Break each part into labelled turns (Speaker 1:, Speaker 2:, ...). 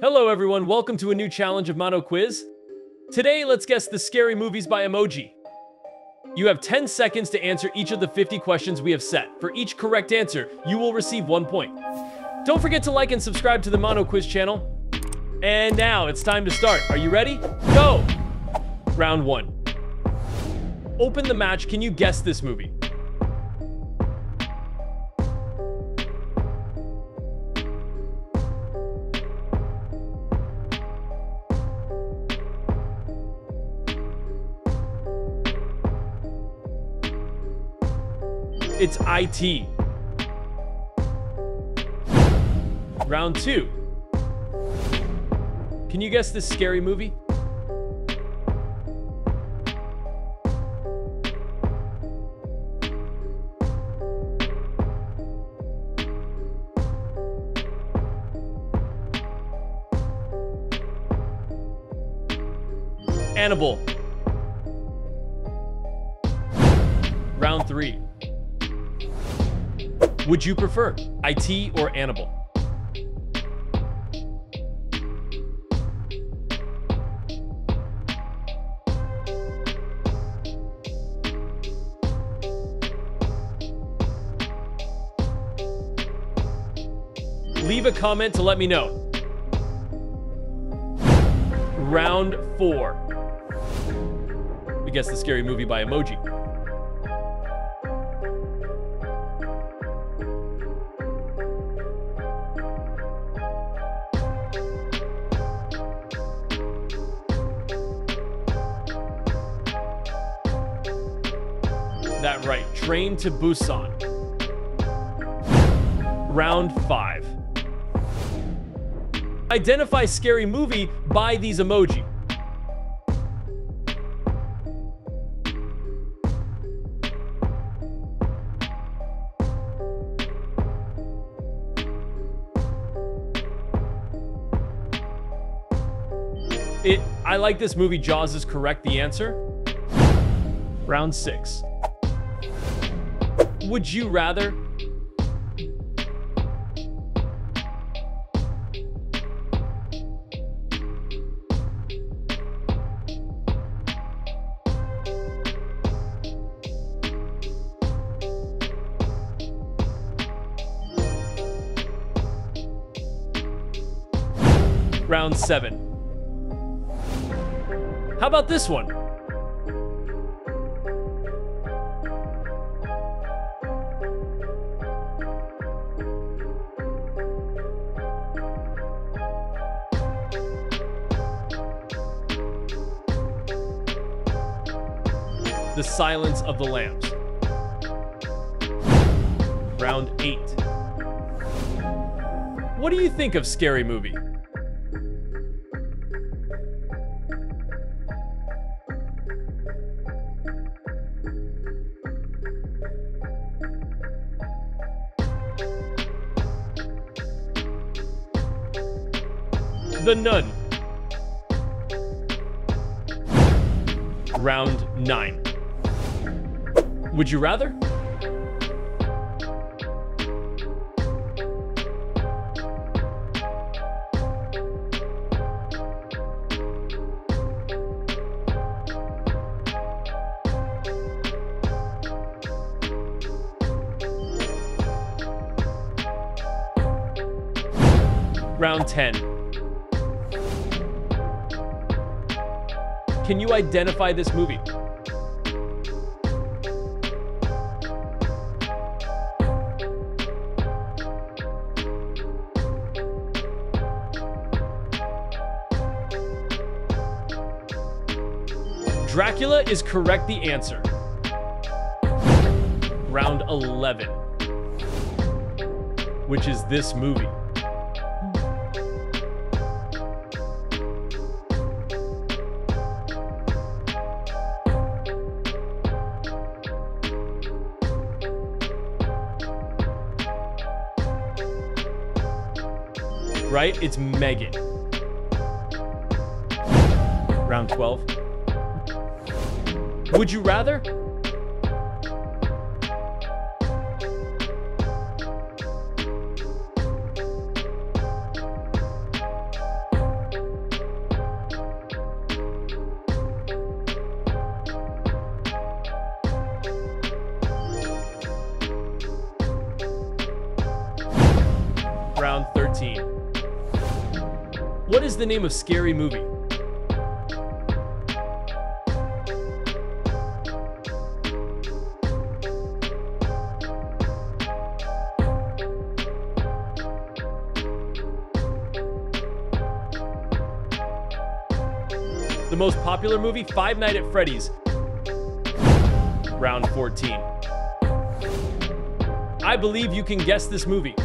Speaker 1: Hello everyone, welcome to a new challenge of Mano Quiz. Today, let's guess the scary movies by emoji. You have 10 seconds to answer each of the 50 questions we have set. For each correct answer, you will receive one point. Don't forget to like and subscribe to the Mano Quiz channel. And now it's time to start. Are you ready? Go! Round one. Open the match. Can you guess this movie? It's IT. Round two. Can you guess this scary movie? Annabelle. Would you prefer IT or Annabelle? Leave a comment to let me know. Round four. We guess the scary movie by emoji. Train to Busan. Round five. Identify scary movie by these emoji. It, I like this movie. Jaws is correct. The answer. Round six. Would you rather? Round seven. How about this one? Silence of the Lambs. Round 8. What do you think of Scary Movie? The Nun. Round 9. Would you rather? Round 10. Can you identify this movie? Is correct the answer. Round 11. Which is this movie. Right? It's Megan. Round 12. Would you rather? Round 13. What is the name of Scary Movie? Most popular movie, Five Nights at Freddy's. Round 14. I believe you can guess this movie.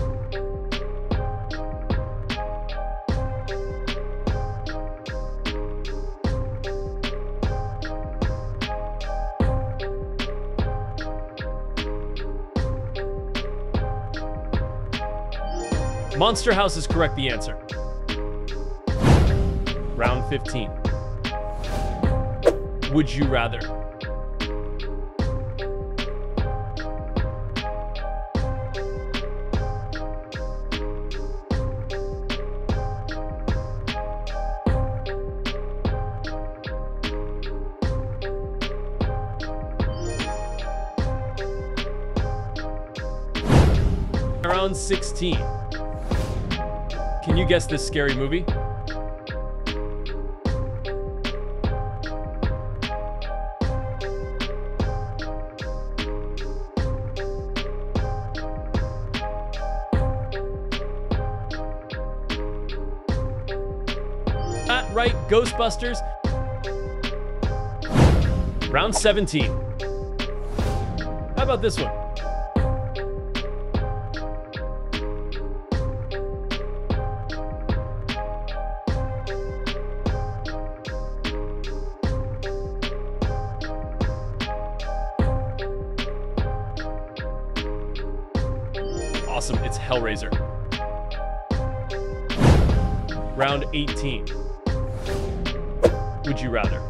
Speaker 1: Monster House is correct the answer. Round 15. Would you rather? Round 16. Can you guess this scary movie? Ghostbusters. Round 17. How about this one? Awesome, it's Hellraiser. Round 18. Would you rather?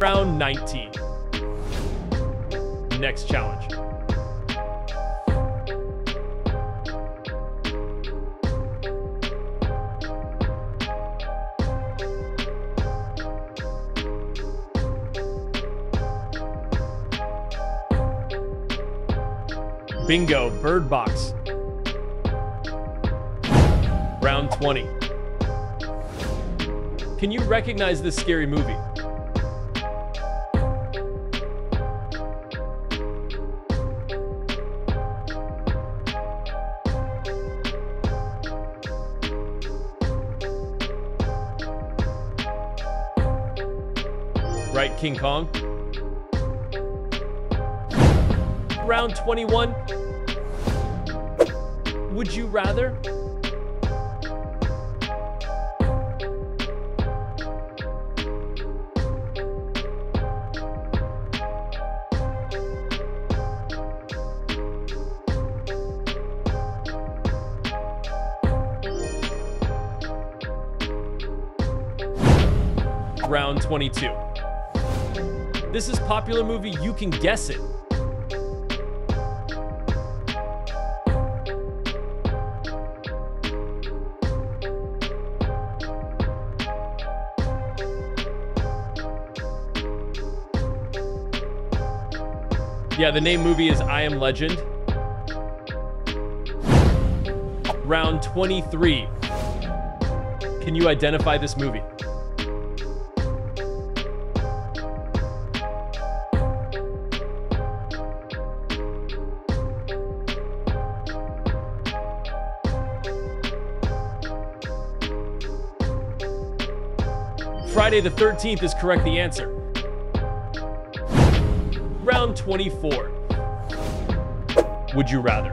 Speaker 1: Round 19. Bingo, Bird Box. Round 20. Can you recognize this scary movie? Right, King Kong? Round 21. Would you rather? Round 22. This is popular movie, you can guess it. Yeah, the name movie is I Am Legend. Round 23. Can you identify this movie? Friday the 13th is correct the answer. Round 24. Would you rather?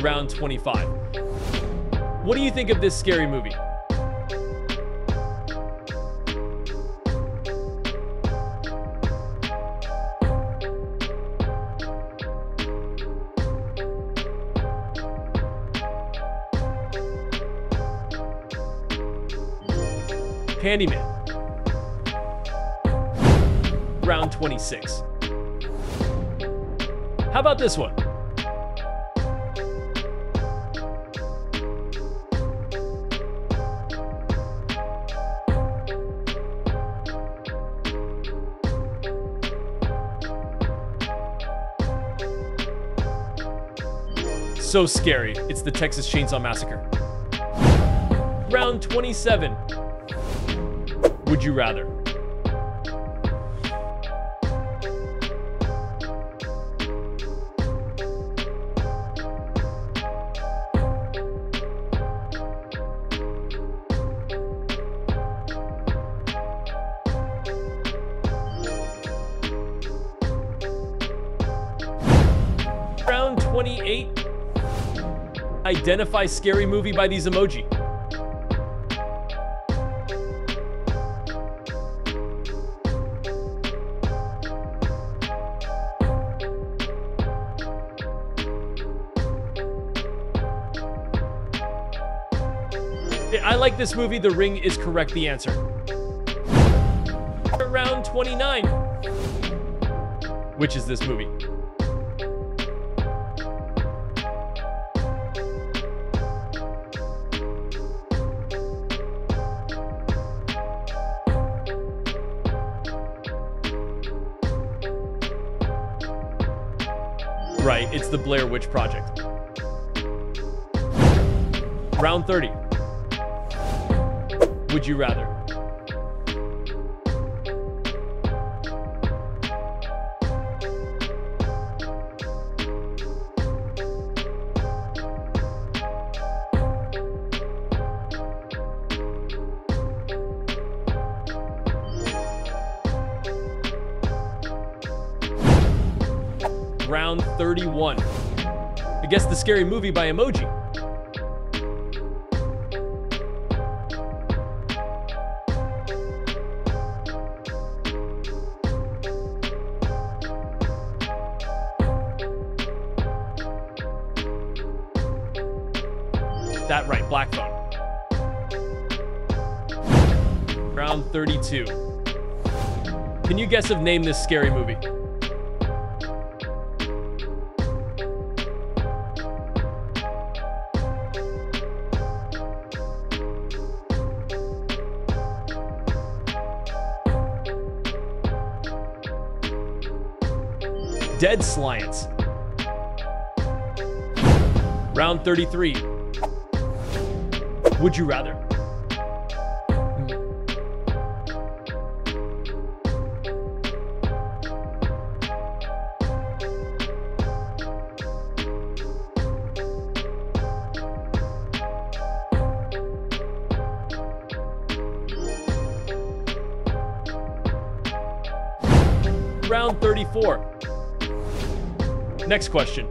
Speaker 1: Round 25. What do you think of this scary movie? Candyman. Round 26. How about this one? So scary. It's the Texas Chainsaw Massacre. Round 27. Would you rather? Round 28. Identify scary movie by these emoji. Like this movie. The Ring is correct the answer. Round 29. Which is this movie? Right, it's the Blair Witch Project. Round 30. Would you rather? Round 31. I guess the scary movie by emoji. 2. Can you guess of name this scary movie? Dead Silence. Round 33. Would you rather? 34. Next question.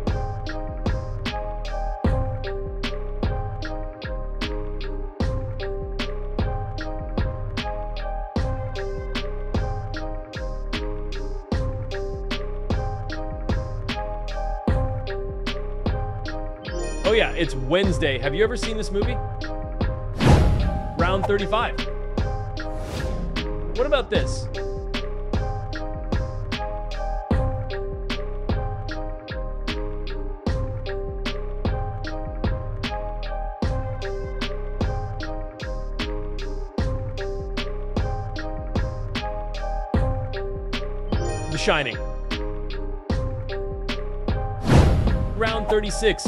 Speaker 1: Oh yeah, it's Wednesday. Have you ever seen this movie? Round 35. What about this? The Shining. Round 36.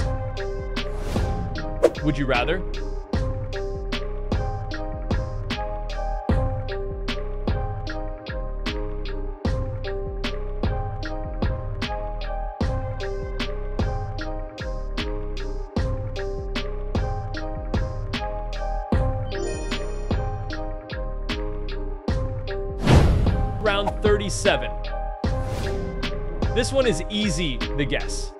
Speaker 1: Would you rather? Round 37. This one is easy to guess.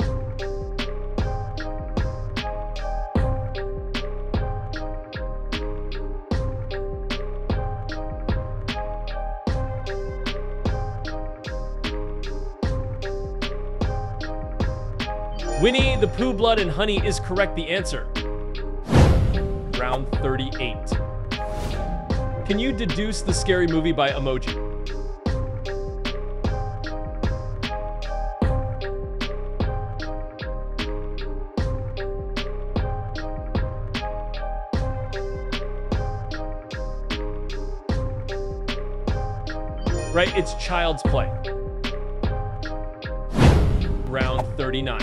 Speaker 1: Winnie the Pooh Blood and Honey is correct the answer. Round 38. Can you deduce the scary movie by emoji? It's Child's Play. Round 39.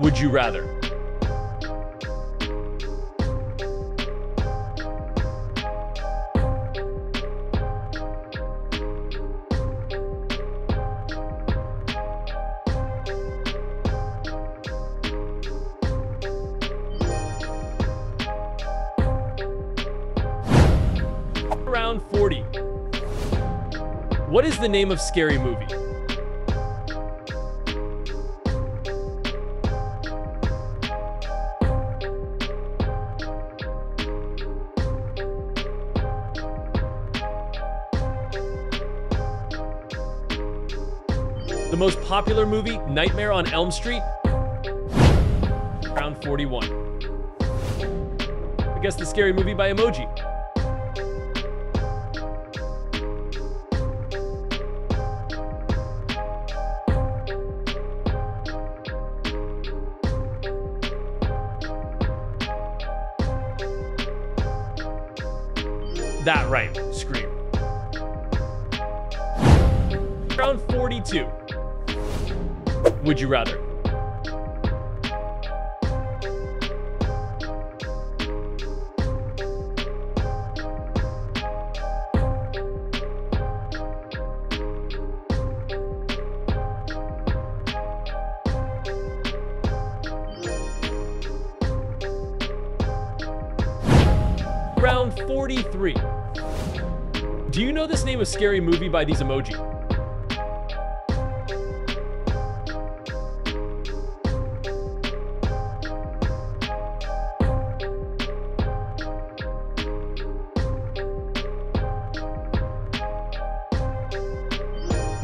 Speaker 1: Would you rather? The name of Scary Movie? The most popular movie, Nightmare on Elm Street? Round 41. I guess the scary movie by emoji. Would you rather? Round 43. Do you know this name of scary movie by these emoji?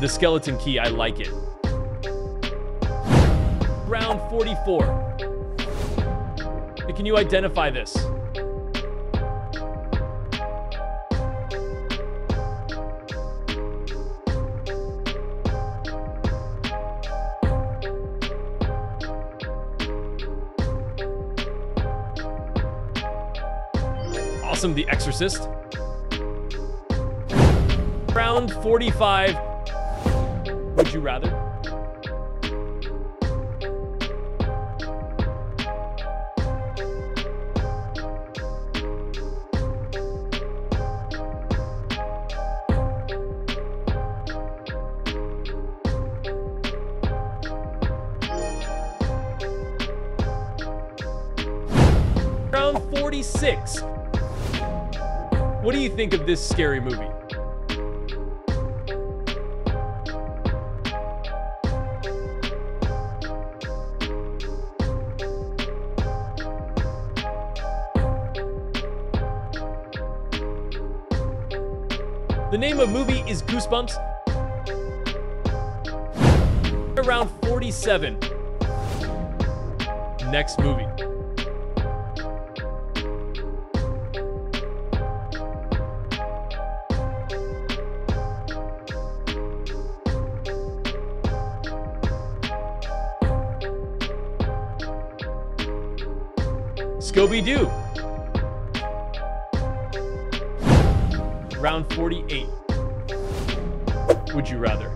Speaker 1: The skeleton key, I like it. Round 44. Can you identify this? Awesome, The Exorcist. Round 45. Would you rather? Round 46. What do you think of this scary movie? Goosebumps. Around 47. Next movie. Scooby Doo. Round 48. Would you rather?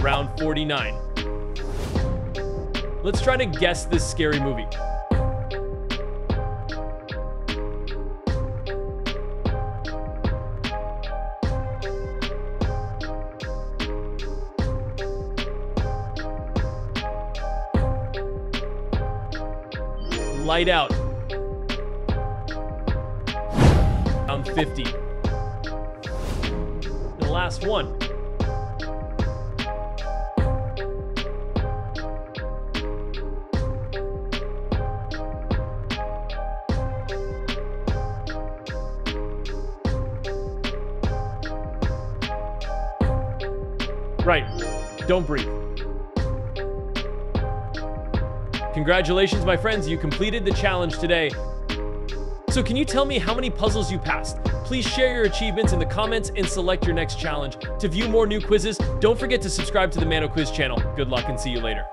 Speaker 1: Round 49. Let's try to guess this scary movie. Out. out. Round 50. The last one. Right. Don't breathe. Congratulations, my friends, you completed the challenge today. So can you tell me how many puzzles you passed? Please share your achievements in the comments and select your next challenge. To view more new quizzes, don't forget to subscribe to the ManoQuiz channel. Good luck and see you later.